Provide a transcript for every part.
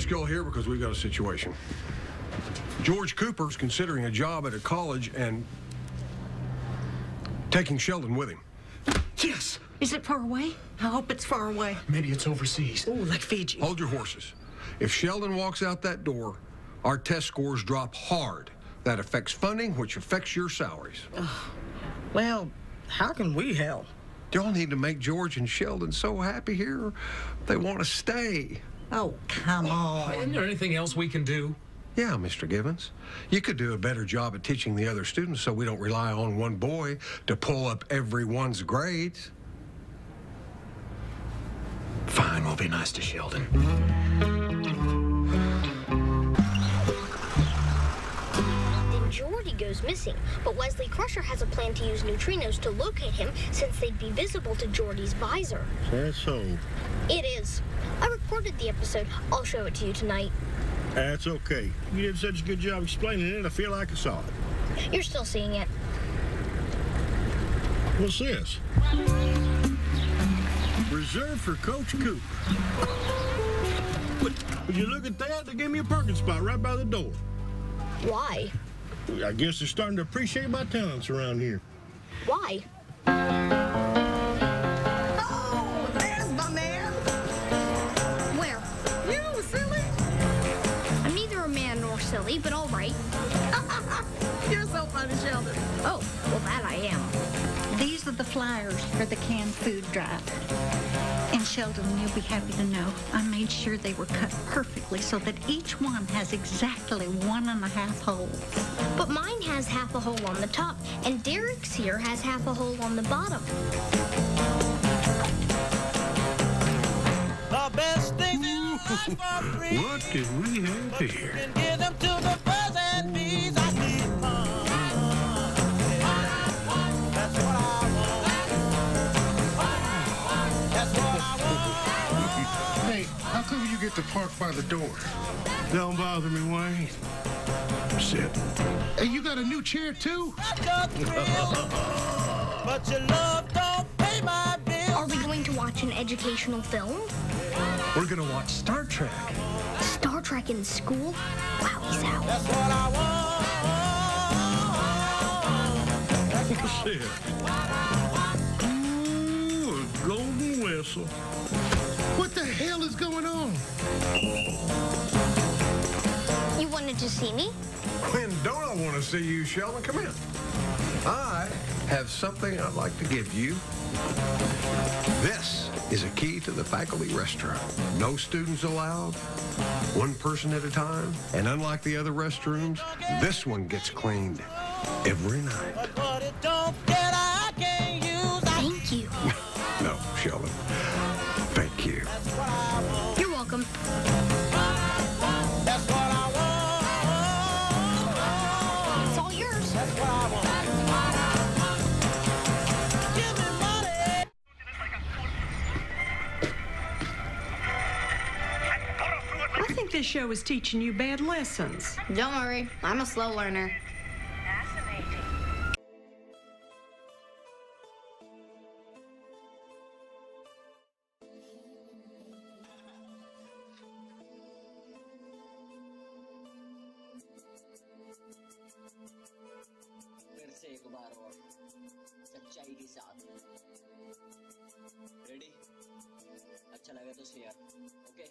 ask you all here because we've got a situation. George Cooper's considering a job at a college and taking Sheldon with him. Yes. Is it far away? I hope it's far away. Maybe it's overseas. Oh, like Fiji. Hold your horses. If Sheldon walks out that door, our test scores drop hard. That affects funding, which affects your salaries. Well, how can we help? Y'all need to make George and Sheldon so happy here, they want to stay. Oh, come on. Isn't there anything else we can do? Yeah, Mr. Gibbons. You could do a better job at teaching the other students so we don't rely on one boy to pull up everyone's grades. Fine, we'll be nice to Sheldon. Missing, but Wesley Crusher has a plan to use neutrinos to locate him since they'd be visible to Geordi's visor. That's so. It is. I recorded the episode. I'll show it to you tonight. That's okay. You did such a good job explaining it, I feel like I saw it. You're still seeing it. What's this? Reserved for Coach Coop. Would you look at that? They gave me a parking spot right by the door. Why? I guess they're starting to appreciate my talents around here. Why? Oh, there's my man. Where? You silly. I'm neither a man nor silly, but all right. You're so funny, Sheldon. Oh, well, that I am. These are the flyers for the canned food drive. And Sheldon, you'll be happy to know I made sure they were cut perfectly so that each one has exactly one and a half holes. But mine has half a hole on the top, and Derek's here has half a hole on the bottom. The best things in life are free. What did we have here? Want. Come you get to park by the door? Don't bother me, Wayne. Sit. Hey, you got a new chair, too? Got thrill. But your love don't pay my bills. Are we going to watch an educational film? We're gonna watch Star Trek. Star Trek in school? Wow, he's out. That's what I want. What's? Ooh, a golden whistle. What the hell is going on? You wanted to see me? When don't I want to see you, Sheldon? Come in. I have something I'd like to give you. This is a key to the faculty restroom. No students allowed, one person at a time, and unlike the other restrooms, this one gets cleaned every night. Welcome. That's what I want. It's all yours. That's what I want. Give me money. I think this show is teaching you bad lessons. Don't worry, I'm a slow learner. बार और सच्चाई के साथ। Ready अच्छा लगा तो share okay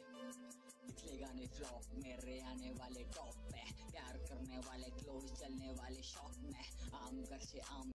पिछले गाने flop मेरे आने वाले टॉप पे प्यार करने वाले क्लोज चलने वाले शॉप में। आम घर से आम